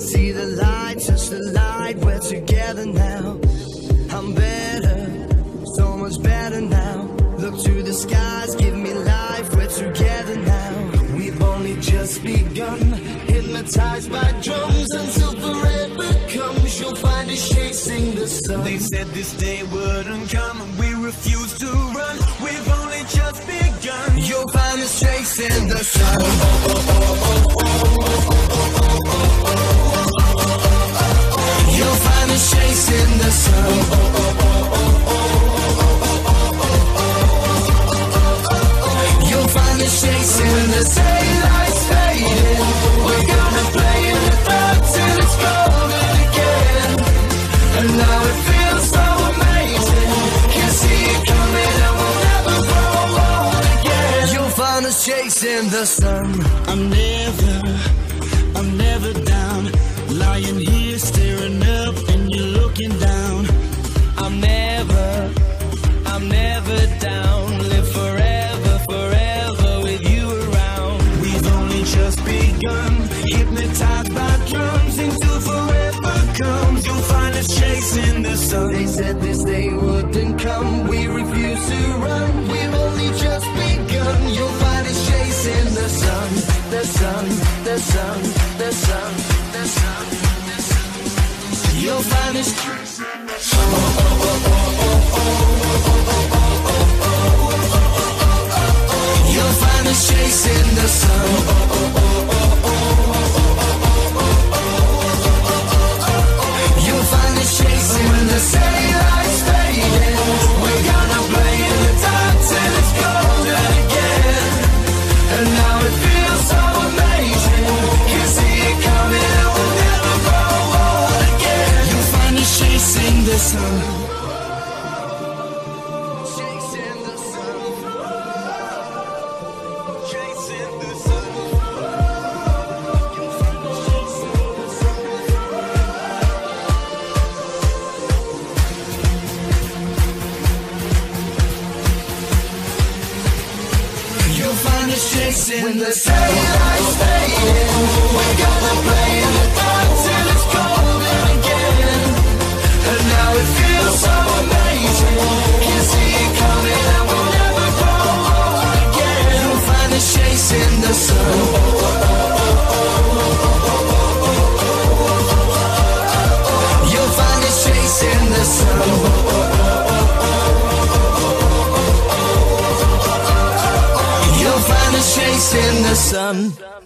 see the light, touch the light, we're together now. I'm better, so much better now. Look to the skies, give me life, we're together now. We've only just begun, hypnotized by drums until forever comes. You'll find us chasing the sun. They said this day wouldn't come, and we refuse to run. We've only just begun. You'll find us chasing the sun. You'll find us chasing the sun. You'll find us chasing the daylight's chasing the sun. I'm never, I'm never down. Lying here staring up and you're looking down. I'm never, I'm never down. Live forever, forever with you around. We've only just begun. Hypnotized by drums until forever comes. You'll find us chasing the sun. They said this day wouldn't come. We refuse to run. We've the sun, the sun, the sun. the sun. You'll find us. You'll find us chasing the sun. You'll sun. Chasing the sun. Chasing the sun. Chasing the sun.